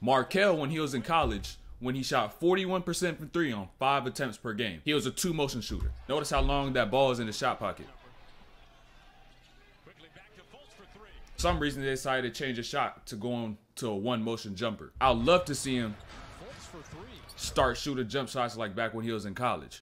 Markelle, when he was in college, when he shot 41% from three on five attempts per game, he was a two motion shooter. Notice how long that ball is in the shot pocket. Some reason they decided to change the shot to going to a one motion jumper. I'd love to see him start shooting jump shots like back when he was in college.